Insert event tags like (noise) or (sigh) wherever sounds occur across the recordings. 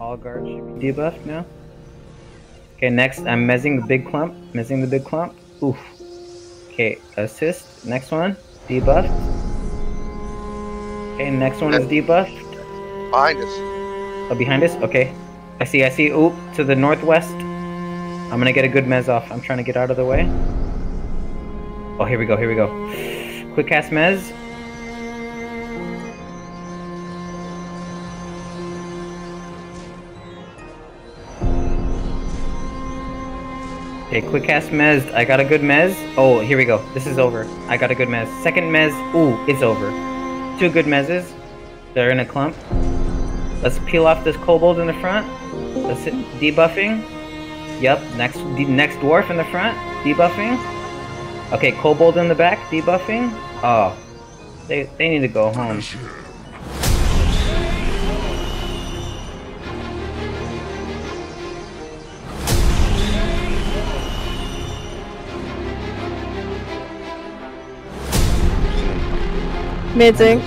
All guards should be debuffed now. Okay, next I'm mezzing the big clump. Mezzing the big clump. Oof. Okay, assist. Next one. Debuffed. Okay, next one is debuffed. Behind us. Oh, behind us? Okay. I see, I see. Oop, to the northwest. I'm gonna get a good mez off. I'm trying to get out of the way. Oh, here we go, here we go. (sighs) Quick cast mez. Okay, quick cast mez. I got a good mez. Oh, here we go. This is over. I got a good mez. Second mez. Ooh, it's over. Two good mezzes. They're in a clump. Let's peel off this kobold in the front. Let's hit debuffing. Yep, next next dwarf in the front. Debuffing. Okay, kobold in the back. Debuffing. Oh, they they need to go home. Mid zinc.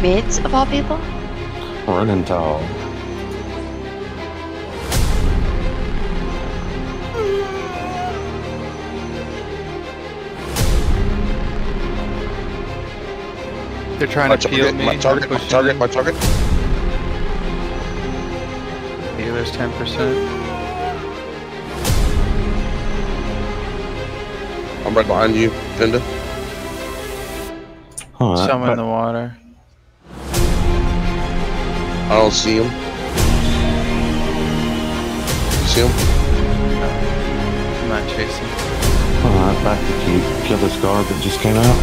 Mids of all people? Running tall. They're trying My to peel target, me. my target, my target, me. my target. Healer's 10%. I'm right behind you, Fenda. Alright, Someone in the water. I don't see him. You see him? I'm not chasing. Alright, back to keep. Kill this guard that just came out.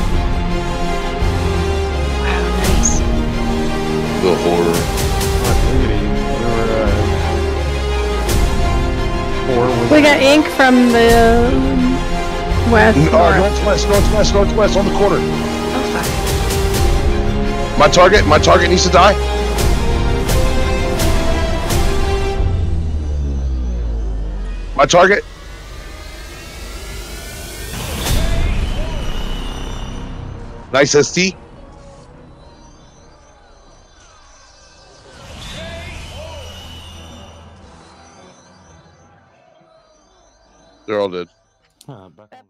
Wow, nice. The horror. Uh, we got ink from the um, west. Uh, north. northwest, northwest, northwest, on the corner. Oh fuck. My target, my target needs to die. My target. Nice ST. They're all dead. Alright, back-